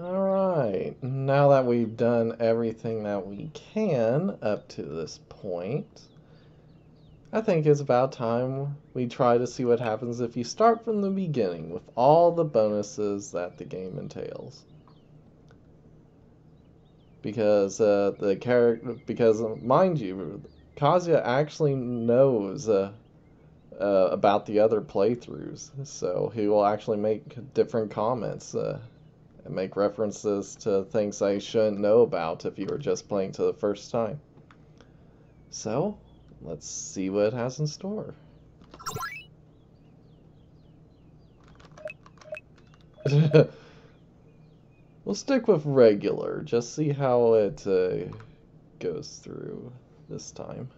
Alright, now that we've done everything that we can up to this point, I think it's about time we try to see what happens if you start from the beginning with all the bonuses that the game entails. Because uh, the character, because mind you, Kazuya actually knows uh, uh, about the other playthroughs, so he will actually make different comments uh, and make references to things I shouldn't know about if you were just playing to the first time. So, let's see what it has in store. we'll stick with regular, just see how it uh, goes through this time.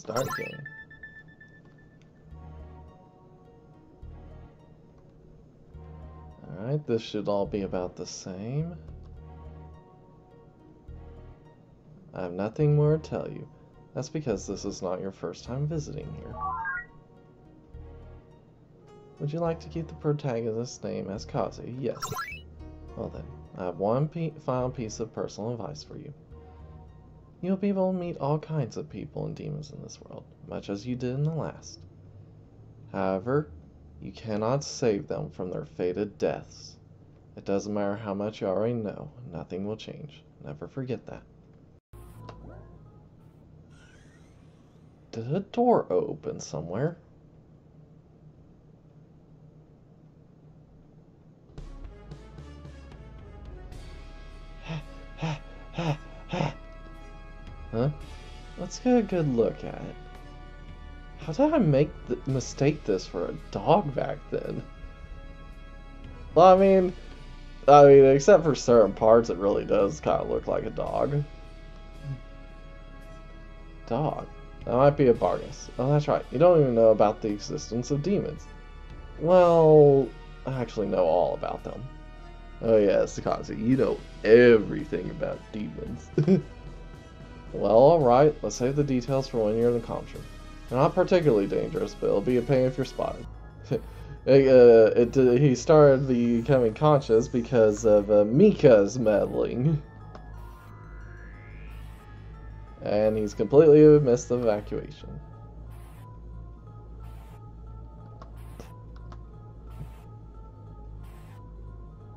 Start game. Alright, this should all be about the same. I have nothing more to tell you. That's because this is not your first time visiting here. Would you like to keep the protagonist's name as Kazi? Yes. Well then, I have one final piece of personal advice for you. You'll be able to meet all kinds of people and demons in this world, much as you did in the last. However, you cannot save them from their fated deaths. It doesn't matter how much you already know, nothing will change. Never forget that. Did a door open somewhere? Huh? Let's get a good look at it. How did I make the mistake this for a dog back then? Well, I mean, I mean, except for certain parts, it really does kind of look like a dog. Dog. That might be a Bargus. Oh, that's right. You don't even know about the existence of demons. Well, I actually know all about them. Oh yes, Kazi, you know everything about demons. Well, alright, let's save the details for when you're in the conference. Not particularly dangerous, but it'll be a pain if you're spotted. it, uh, it, uh, he started becoming conscious because of uh, Mika's meddling. And he's completely missed the evacuation.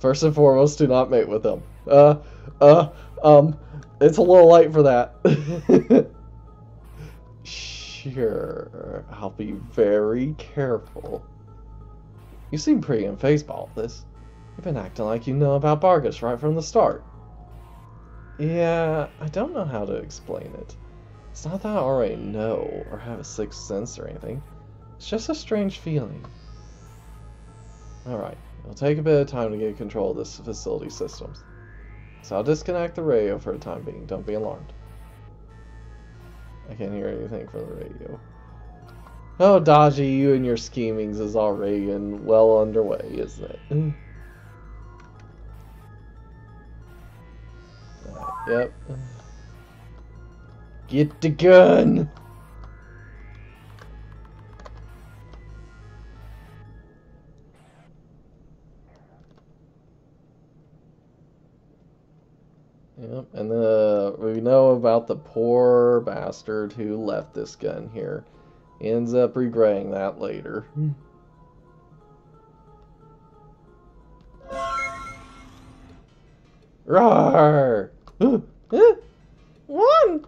First and foremost, do not mate with him. Uh, uh, um, it's a little late for that. sure, I'll be very careful. You seem pretty unfazed by all this. You've been acting like you know about Bargus right from the start. Yeah, I don't know how to explain it. It's not that I already know or have a sixth sense or anything. It's just a strange feeling. Alright, it'll take a bit of time to get control of this facility systems. So I'll disconnect the radio for the time being. Don't be alarmed. I can't hear anything from the radio. Oh, Dodgy, you and your schemings is already well underway, isn't it? uh, yep. Get the gun! Yep, and uh, we know about the poor bastard who left this gun here. Ends up regretting that later. Roar! One!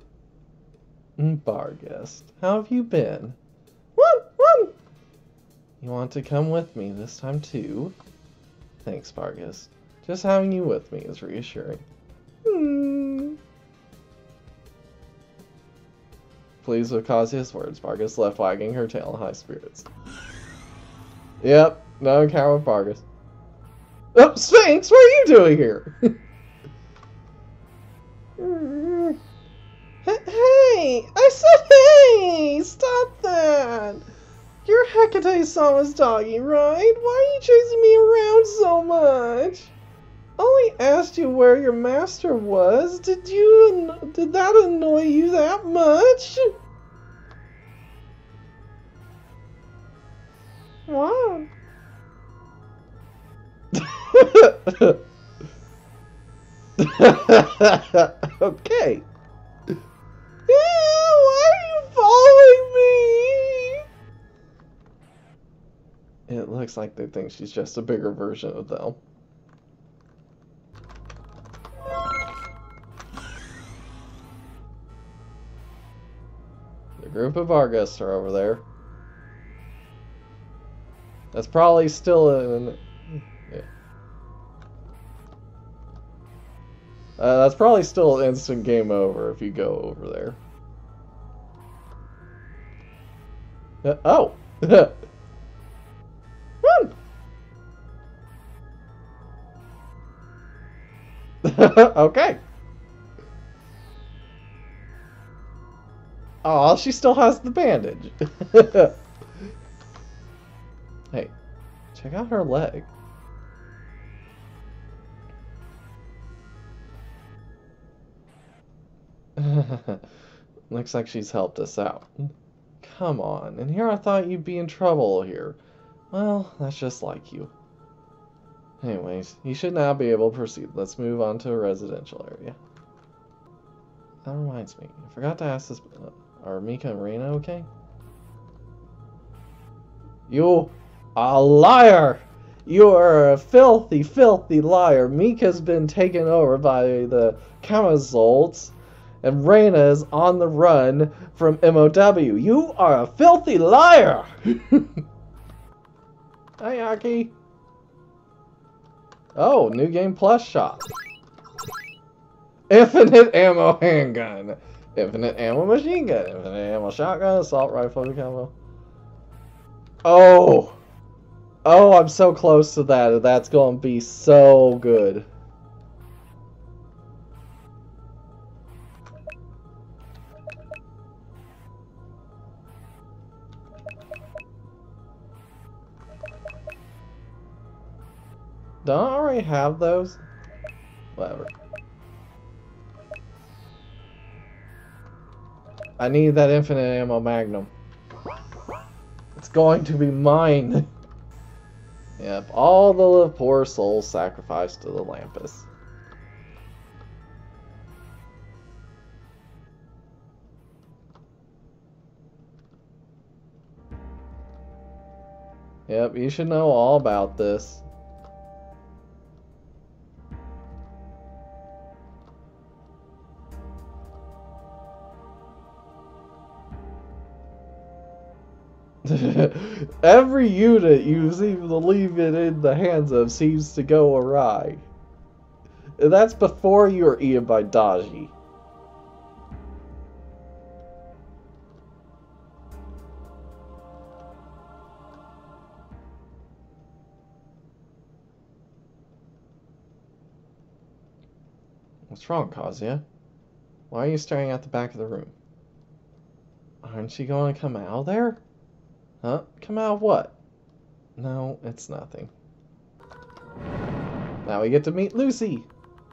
Barghest, how have you been? One! One! You want to come with me this time too? Thanks, Barghest. Just having you with me is reassuring. Hmm. Pleased with Kazuya's words, Bargus left wagging her tail in high spirits. Yep, no encounter with Bargus. Oh, Sphinx, what are you doing here? hey, I said hey! Stop that! You're Hecate-sama's doggy, right? Why are you chasing me around so much? Only asked you where your master was. Did you did that annoy you that much? One. okay. why are you following me? It looks like they think she's just a bigger version of them. Group of Argus are over there. That's probably still in. Yeah. Uh, that's probably still instant game over if you go over there. Uh, oh! Run! okay. Oh, she still has the bandage. hey, check out her leg. Looks like she's helped us out. Come on, and here I thought you'd be in trouble here. Well, that's just like you. Anyways, you should now be able to proceed. Let's move on to a residential area. That reminds me, I forgot to ask this. Are Mika and Reina okay? You a liar! You are a filthy, filthy liar. Mika's been taken over by the Camazolts, and Reina is on the run from MOW. You are a filthy liar! Hi, Aki. Oh, new game plus shop. Infinite ammo handgun. Infinite ammo machine gun. Infinite ammo shotgun. Assault rifle combo. Oh! Oh, I'm so close to that. That's going to be so good. Don't I already have those? Whatever. I need that infinite ammo magnum. It's going to be mine. yep, all the poor souls sacrificed to the Lampus. Yep, you should know all about this. Every unit you seem to leave it in the hands of seems to go awry. And that's before you are eaten by Daji. What's wrong, Kazuya? Why are you staring at the back of the room? Aren't you going to come out there? Huh? Come out what? No, it's nothing. Now we get to meet Lucy.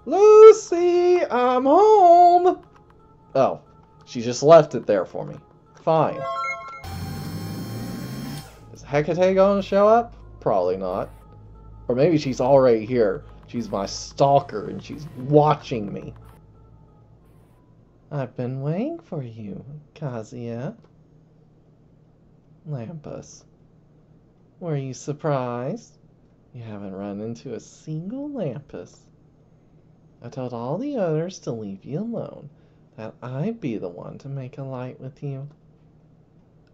Lucy, I'm home. Oh, she just left it there for me. Fine. Is Hecate to show up? Probably not. Or maybe she's already here. She's my stalker and she's watching me. I've been waiting for you, Kazuya. Lampus. Were you surprised? You haven't run into a single Lampus. I told all the others to leave you alone, that I'd be the one to make a light with you.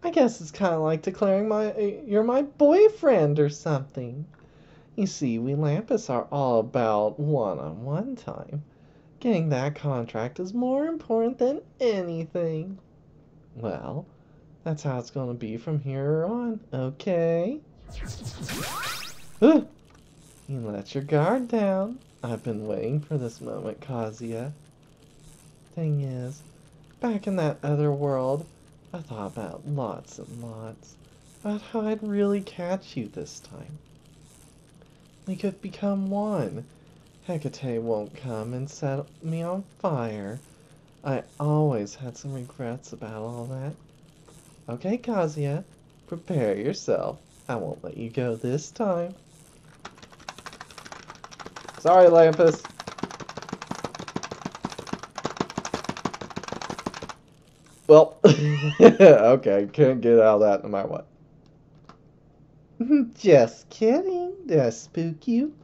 I guess it's kind of like declaring my you're my boyfriend or something. You see, we Lampus are all about one-on-one time. Getting that contract is more important than anything. Well, that's how it's to be from here on, okay? you let your guard down. I've been waiting for this moment, Kazuya. Thing is, back in that other world, I thought about lots and lots about how I'd really catch you this time. We could become one. Hecate won't come and set me on fire. I always had some regrets about all that. Okay, Kazuya, prepare yourself. I won't let you go this time. Sorry, Lampus. Well, okay, can't get out of that no matter what. Just kidding. Did I spook you?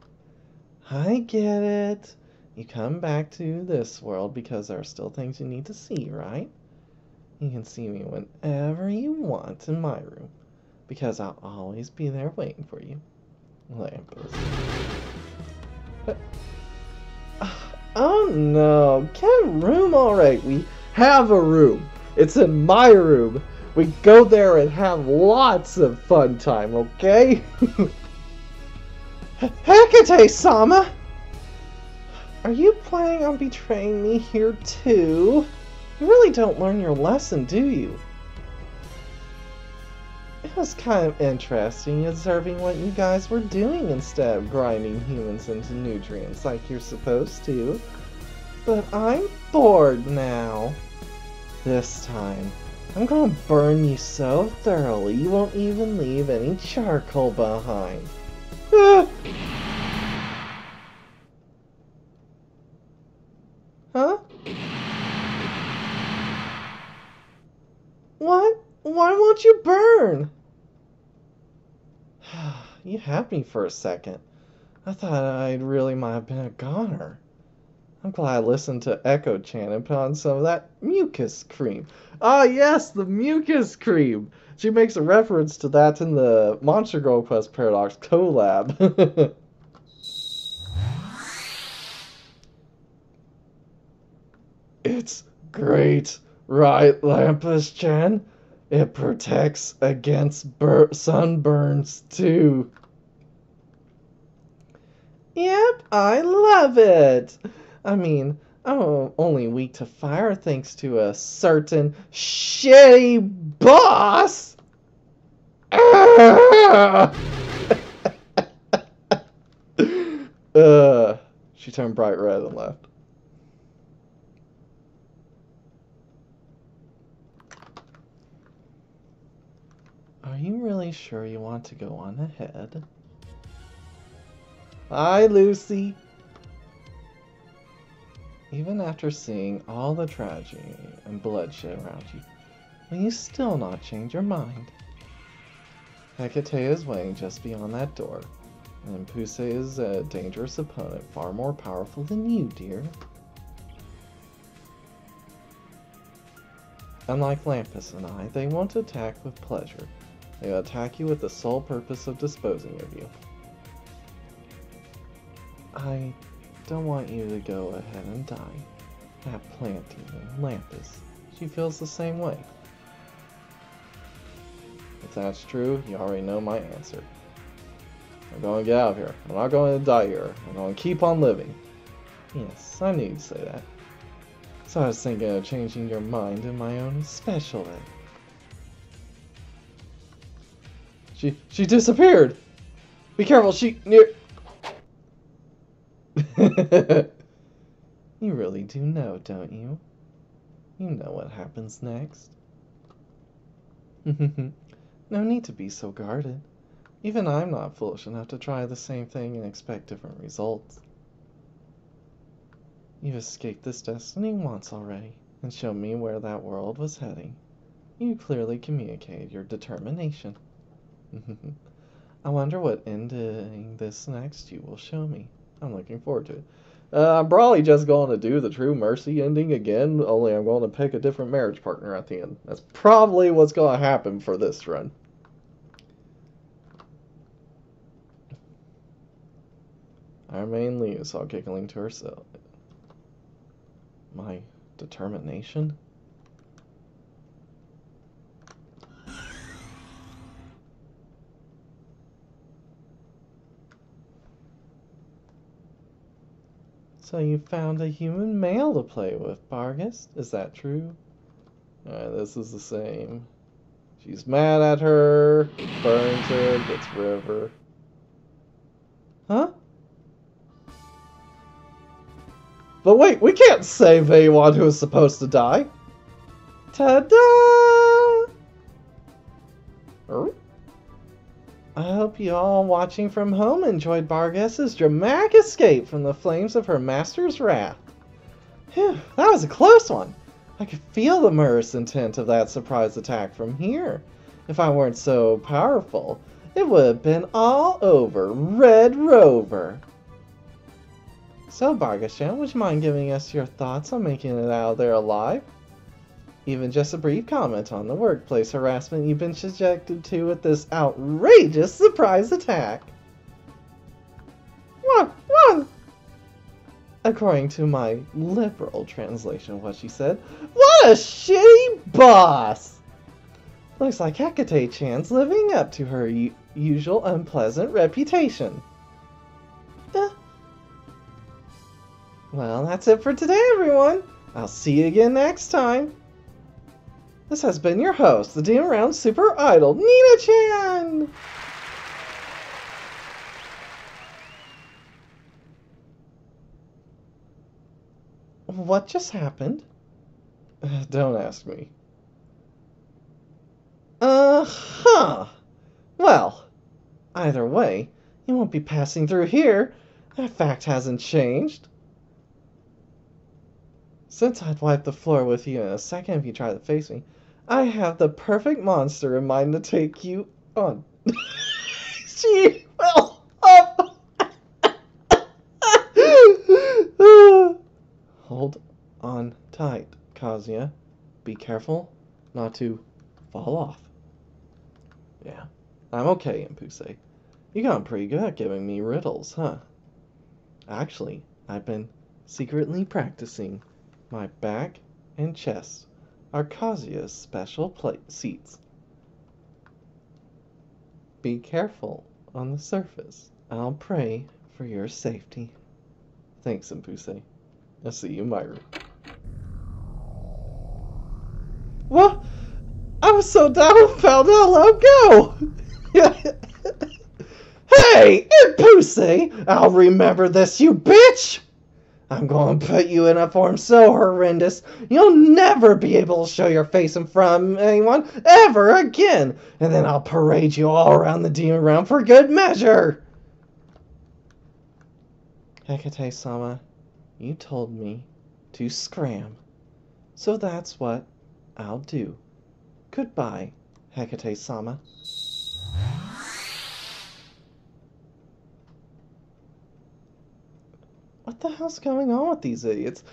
I get it. You come back to this world because there are still things you need to see, right? You can see me whenever you want in my room because I'll always be there waiting for you. Lampus. Oh no, get a room alright. We have a room. It's in my room. We go there and have lots of fun time, okay? Hecate-sama! Are you planning on betraying me here too? You really don't learn your lesson, do you? It was kind of interesting observing what you guys were doing instead of grinding humans into nutrients like you're supposed to. But I'm bored now. This time, I'm gonna burn you so thoroughly you won't even leave any charcoal behind. huh? Ah! What? Won't you burn? you had me for a second. I thought I really might have been a goner. I'm glad I listened to Echo Chan and put on some of that mucus cream. Ah, yes, the mucus cream. She makes a reference to that in the Monster Girl Quest Paradox collab. it's great, right, Lampus Chan? It protects against bur- sunburns too. Yep, I love it. I mean, I'm only weak to fire thanks to a certain shitty boss. uh, she turned bright red and left. Are you really sure you want to go on ahead? Hi, Lucy. Even after seeing all the tragedy and bloodshed around you, will you still not change your mind? Hecate is waiting just beyond that door, and Pusei is a dangerous opponent, far more powerful than you, dear. Unlike Lampus and I, they won't attack with pleasure. They will attack you with the sole purpose of disposing of you. I don't want you to go ahead and die. That plant even, Lampus, she feels the same way. If that's true, you already know my answer. I'm going to get out of here. I'm not going to die here. I'm going to keep on living. Yes, I knew you'd say that. So I was thinking of changing your mind in my own special way. She she disappeared. Be careful, she near you really do know, don't you? You know what happens next. no need to be so guarded. Even I'm not foolish enough to try the same thing and expect different results. You've escaped this destiny once already and shown me where that world was heading. You clearly communicated your determination. I wonder what ending this next you will show me. I'm looking forward to it. Uh, I'm probably just going to do the True Mercy ending again, only I'm going to pick a different marriage partner at the end. That's probably what's going to happen for this run. I remain Liu saw giggling to herself. My determination? So you found a human male to play with, Barghest? Is that true? Alright, this is the same. She's mad at her, burns her, gets river. Huh? But wait, we can't save anyone who is supposed to die. Ta-da! I hope you all watching from home enjoyed Barghest's dramatic escape from the flames of her master's wrath. Whew, that was a close one. I could feel the murderous intent of that surprise attack from here. If I weren't so powerful, it would have been all over Red Rover. So, Barghest-chan, would you mind giving us your thoughts on making it out of there alive? Even just a brief comment on the workplace harassment you've been subjected to with this outrageous surprise attack. One, one. According to my liberal translation of what she said, what a shitty boss! Looks like Hecate-chan's living up to her usual unpleasant reputation. Eh. Well, that's it for today, everyone. I'll see you again next time. This has been your host, the Demon Realm Super Idol, Nina Chan! What just happened? Don't ask me. Uh huh. Well, either way, you won't be passing through here. That fact hasn't changed. Since I'd wipe the floor with you in a second if you try to face me, I have the perfect monster in mind to take you on. she fell up. Hold on tight, Kazuya. Be careful not to fall off. Yeah, I'm okay, Impuse. You got pretty good at giving me riddles, huh? Actually, I've been secretly practicing my back and chest are Kazuya's special seats. Be careful on the surface. I'll pray for your safety. Thanks, Impuse. I'll see you in my room. What? I was so dumbfounded I let go! hey, Impuse! I'll remember this, you bitch! I'm going to put you in a form so horrendous you'll never be able to show your face in front of anyone ever again, and then I'll parade you all around the demon realm for good measure. Hecate-sama, you told me to scram, so that's what I'll do. Goodbye, Hecate-sama. What the hell's going on with these idiots?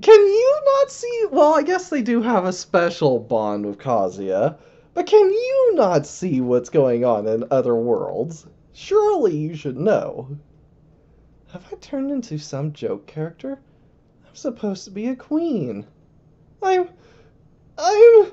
Can you not see? Well, I guess they do have a special bond with Kazuya, but can you not see what's going on in other worlds? Surely you should know. Have I turned into some joke character? I'm supposed to be a queen. I'm. I'm.